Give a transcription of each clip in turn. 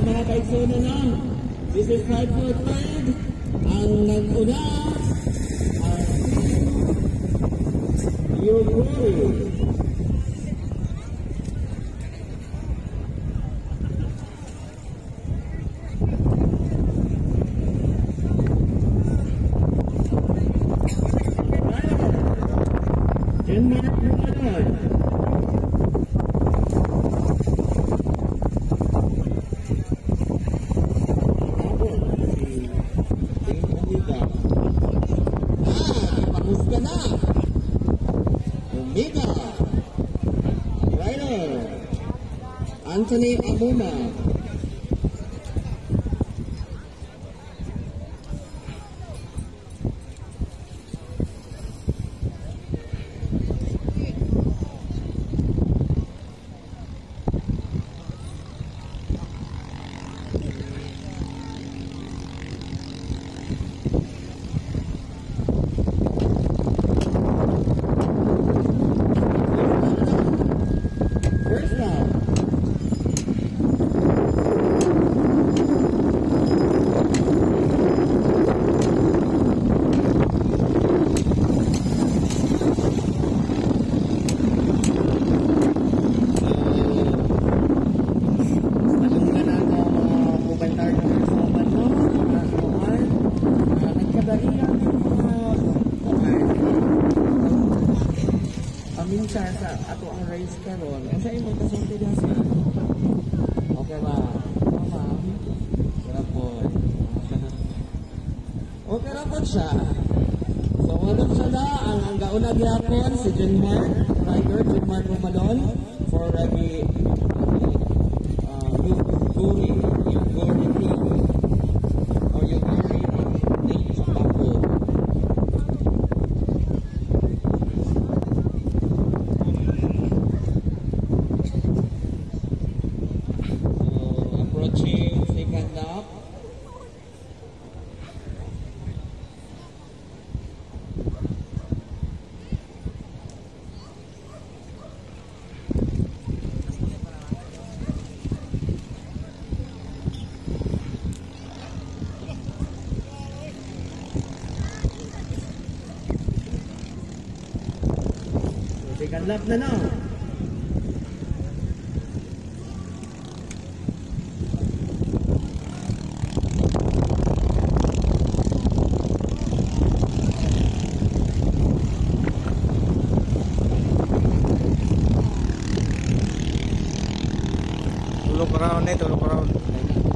right zone na. This is five for third. Ang nag-una ang Yuguri. Anthony Abuma. Ato ang race karon. Ang sa imo kasulti din siya. Okay ba? Mama. Sarap po. Okay ra po siya. So, ano siya na, ang ang gauna gyapon si Junmar, rider Junmar Rumalon for Remy uh, Yuguri, So, second lap na na. Tulog around eh, tulog around.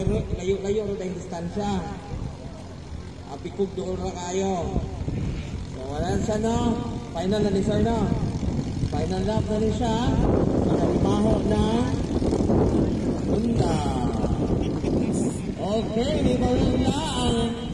Layo-layo layo-layo rin tayong distansya. Apikog doon na kayo. So, wala siya no. Final na ni sir no. Final lap na rin siya. Nakalimaho na. Honda. Okay, di ba wala ang